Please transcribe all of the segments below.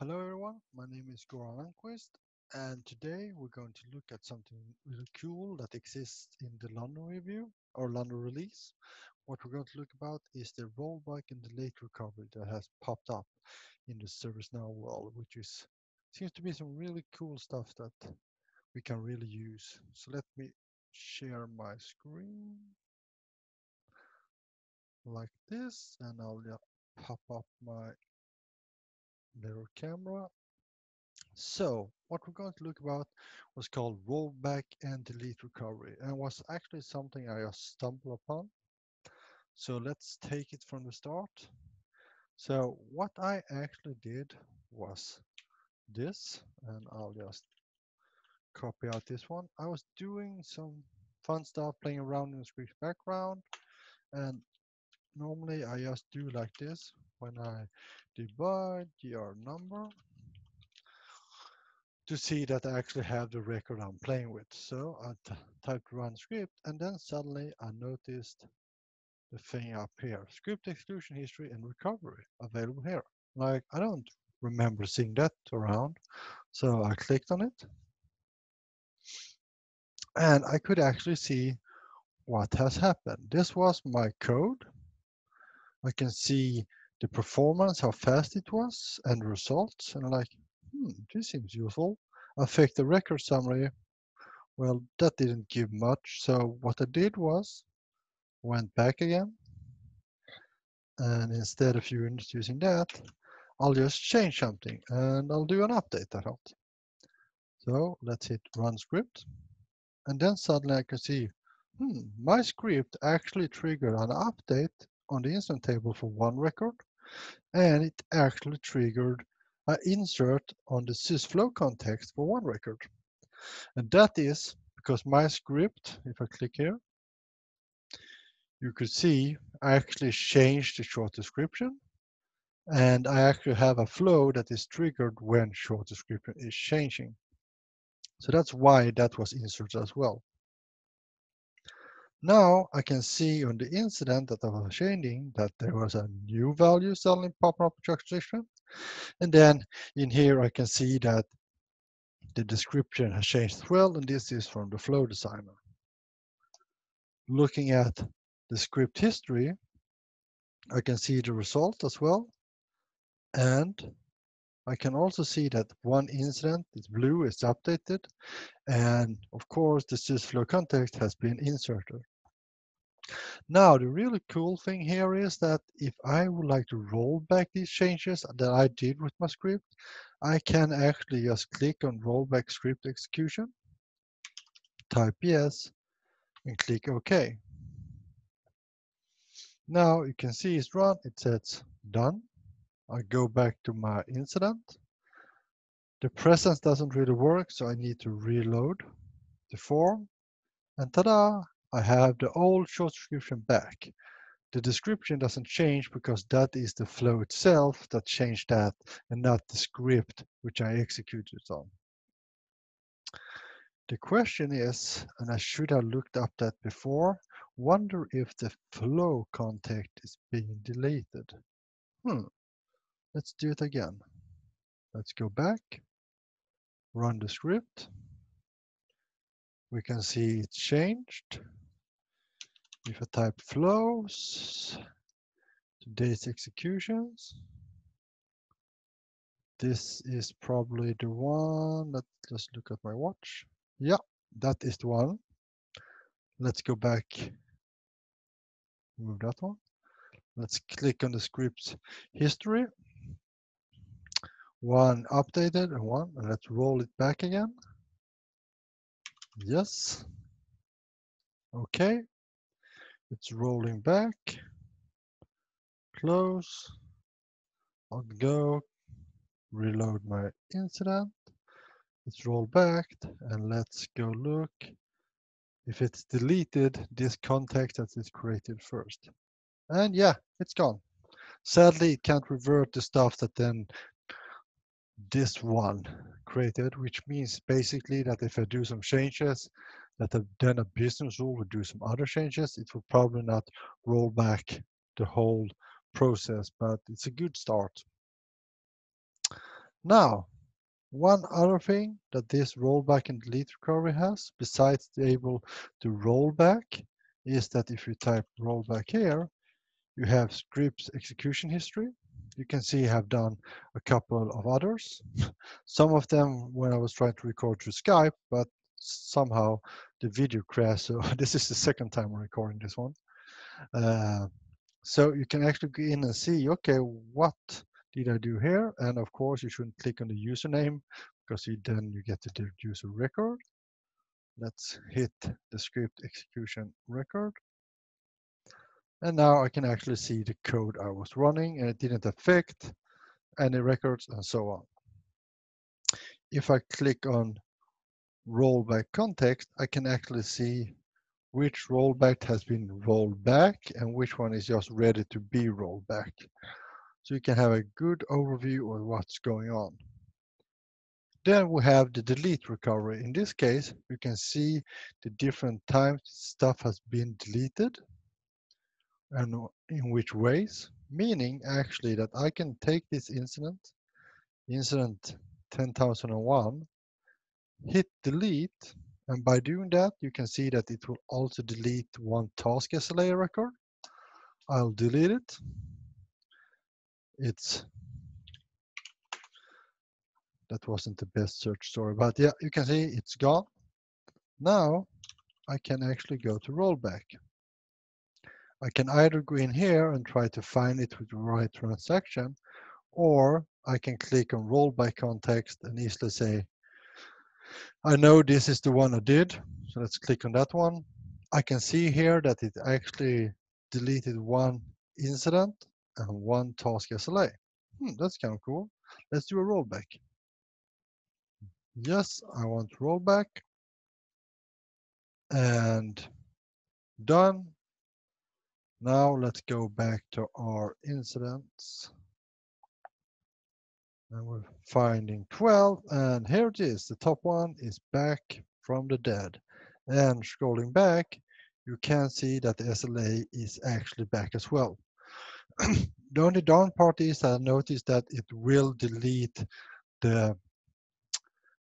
Hello everyone, my name is Goran Lundqvist and today we're going to look at something really cool that exists in the London review or London release. What we're going to look about is the rollback and delete recovery that has popped up in the ServiceNow world, which is seems to be some really cool stuff that we can really use. So let me share my screen like this and I'll pop up my mirror camera. So what we're going to look about was called rollback and delete recovery and was actually something I just stumbled upon. So let's take it from the start. So what I actually did was this, and I'll just copy out this one. I was doing some fun stuff, playing around in the script background, and normally I just do like this when I divide your number to see that I actually have the record I'm playing with. So I typed run script and then suddenly I noticed the thing up here, script execution history and recovery available here. Like I don't remember seeing that around. So I clicked on it and I could actually see what has happened. This was my code. I can see the performance, how fast it was, and results. And I'm like, hmm, this seems useful. I Affect the record summary. Well, that didn't give much. So what I did was went back again. And instead of you using that, I'll just change something and I'll do an update I thought. So let's hit run script. And then suddenly I can see, hmm, my script actually triggered an update on the incident table for one record and it actually triggered an insert on the sysflow context for one record. And that is because my script, if I click here, you could see I actually changed the short description and I actually have a flow that is triggered when short description is changing. So that's why that was inserted as well. Now I can see on the incident that I was changing that there was a new value suddenly popping up juxtaposition. And then in here I can see that the description has changed as well, and this is from the flow designer. Looking at the script history, I can see the result as well. And I can also see that one incident is blue, is updated. And of course, the sysflow context has been inserted. Now, the really cool thing here is that if I would like to roll back these changes that I did with my script, I can actually just click on rollback script execution, type yes, and click OK. Now you can see it's run, it says done. I go back to my incident. The presence doesn't really work, so I need to reload the form. And ta-da, I have the old short description back. The description doesn't change because that is the flow itself that changed that and not the script which I executed on. The question is, and I should have looked up that before, wonder if the flow context is being deleted. Hmm, let's do it again. Let's go back, run the script. We can see it changed. If I type flows, today's executions, this is probably the one. Let's just look at my watch. Yeah, that is the one. Let's go back, move that one. Let's click on the script's history. One updated and one, and let's roll it back again. Yes. Okay, it's rolling back. Close. I'll go reload my incident. It's rolled back and let's go look. If it's deleted, this context that is created first. And yeah, it's gone. Sadly, it can't revert the stuff that then this one created, which means basically that if I do some changes, that have done a business rule would do some other changes, it will probably not roll back the whole process, but it's a good start. Now, one other thing that this rollback and delete recovery has, besides able to roll back, is that if you type rollback here, you have scripts execution history. You can see I have done a couple of others. Some of them when I was trying to record through Skype, but somehow the video crashed. So this is the second time I'm recording this one. Uh, so you can actually go in and see, okay, what did I do here? And of course, you shouldn't click on the username because you, then you get the user record. Let's hit the script execution record. And now I can actually see the code I was running and it didn't affect any records and so on. If I click on rollback context, I can actually see which rollback has been rolled back and which one is just ready to be rolled back. So you can have a good overview of what's going on. Then we have the delete recovery. In this case, you can see the different times stuff has been deleted and in which ways, meaning actually that I can take this incident, incident 10,001, hit delete, and by doing that, you can see that it will also delete one task SLA record. I'll delete it. It's that wasn't the best search story, but yeah, you can see it's gone. Now I can actually go to rollback. I can either go in here and try to find it with the right transaction, or I can click on rollback context and easily say, I know this is the one I did, so let's click on that one. I can see here that it actually deleted one incident and one task SLA. Hmm, that's kind of cool. Let's do a rollback. Yes, I want rollback. And done. Now let's go back to our incidents. And we're finding 12, and here it is. The top one is back from the dead. And scrolling back, you can see that the SLA is actually back as well. the only down part is I noticed that it will delete the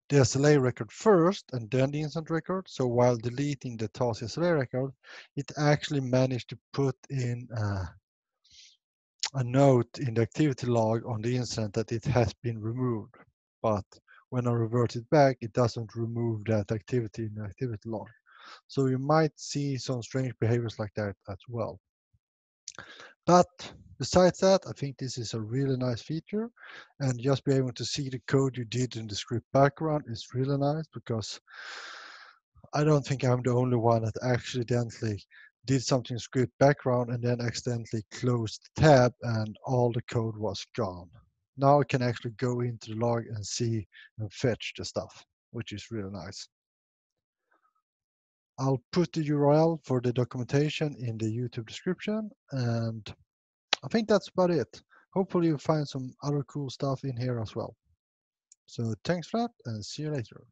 the SLA record first and then the incident record. So while deleting the task SLA record, it actually managed to put in a note in the activity log on the incident that it has been removed. But when I revert it back, it doesn't remove that activity in the activity log. So you might see some strange behaviors like that as well. But Besides that, I think this is a really nice feature and just be able to see the code you did in the script background is really nice because I don't think I'm the only one that accidentally did something script background and then accidentally closed the tab and all the code was gone. Now I can actually go into the log and see and fetch the stuff, which is really nice. I'll put the URL for the documentation in the YouTube description and I think that's about it. Hopefully you find some other cool stuff in here as well. So thanks for that and see you later.